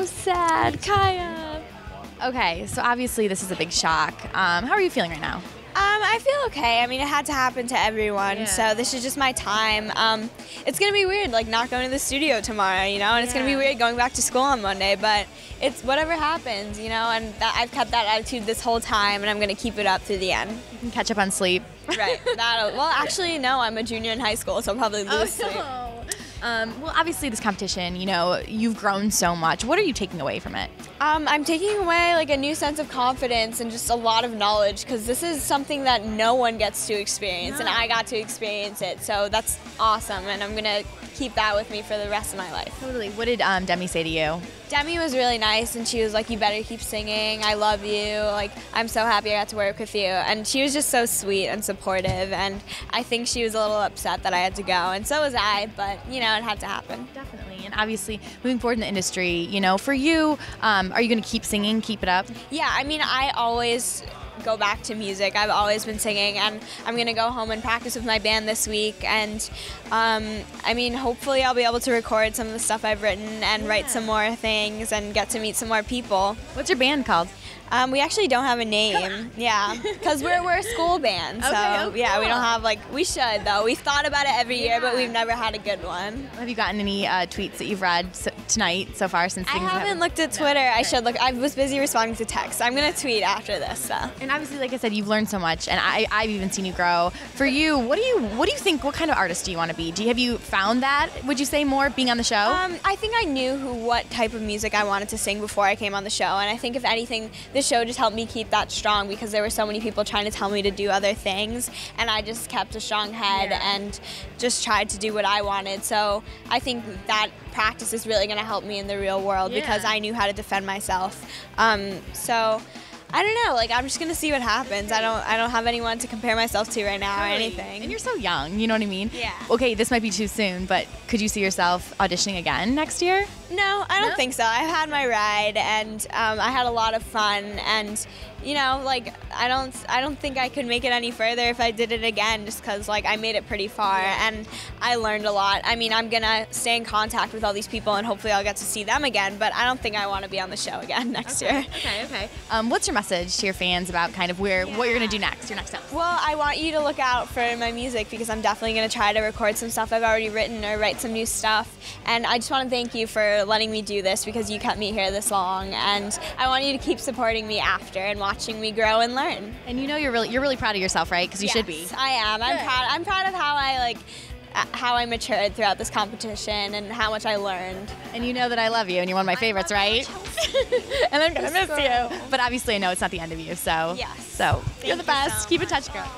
so sad, Khaya. Okay, so obviously this is a big shock. Um, how are you feeling right now? Um, I feel okay. I mean, it had to happen to everyone, Yeah. so this is just my time. Um, it's gonna be weird, like not going to the studio tomorrow, you know, and it's gonna be weird going back to school on Monday. But it's whatever happens, you know, and that, I've kept that attitude this whole time, and I'm gonna keep it up through the end. You can catch up on sleep. Right. That. Well, actually, no. I'm a junior in high school, so I'll probably lose sleep. Um, well, obviously this competition, you know, you've grown so much. What are you taking away from it? Um, I'm taking away like a new sense of confidence and just a lot of knowledge because this is something that no one gets to experience, and I got to experience it. So that's awesome, and I'm gonna keep that with me for the rest of my life. Totally. What did um, Demi say to you? Demi was really nice, and she was like, "You better keep singing. I love you. Like, I'm so happy I got to work with you." And she was just so sweet and supportive. And I think she was a little upset that I had to go, and so was I. But you know, it had to happen. Definitely. And obviously, moving forward in the industry, you know, for you, um, are you going to keep singing, keep it up? Yeah, I mean, I always go back to music. I've always been singing, and I'm gonna go home and practice with my band this week. And um, I mean, hopefully, I'll be able to record some of the stuff I've written and write some more things and get to meet some more people. What's your band called? Um, we actually don't have a name, yeah, because we're, we're a school band. So Okay, oh, yeah, we don't have like we should though. We've thought about it every year, but we've never had a good one. Have you gotten any uh, tweets that you've read so, tonight so far since I things haven't looked at Twitter. I should look. I was busy responding to texts. I'm gonna tweet after this. So. And obviously, like I said, you've learned so much, and I, I've even seen you grow. For you, what do you what do you think? What kind of artist do you want to be? Do you, have you found that? Would you say more being on the show? Um, I think I knew who what type of music I wanted to sing before I came on the show, and I think if anything, the show just helped me keep that strong because there were so many people trying to tell me to do other things, and I just kept a strong head and just tried to do what I wanted. So I think that practice is really going to help me in the real world because I knew how to defend myself. Um, so. I don't know. Like I'm just gonna see what happens. I don't. I don't have anyone to compare myself to right now or anything. And you're so young, you know what I mean? Yeah. Okay, this might be too soon, but could you see yourself auditioning again next year? No, I don't No? think so. I've had my ride, and um, I had a lot of fun. And you know, like I don't, I don't think I could make it any further if I did it again, just because like I made it pretty far, and I learned a lot. I mean, I'm gonna stay in contact with all these people, and hopefully I'll get to see them again. But I don't think I want to be on the show again next year. Okay, okay. Um, what's your message to your fans about kind of where what you're gonna do next? Your next step? Well, I want you to look out for my music because I'm definitely going to try to record some stuff I've already written or write some new stuff. And I just want to thank you for letting me do this because you kept me here this long. And I want you to keep supporting me after and watching me grow and learn. And you know you're really you're really proud of yourself, right? Because you should be. I am. I'm proud. I'm proud of how I like uh, how I matured throughout this competition and how much I learned. And you know that I love you, and you're one of my favorites, right? and I'm gonna miss you. But obviously, I know it's not the end of you. So Yes. So you're the you best. so Keep in touch, girl.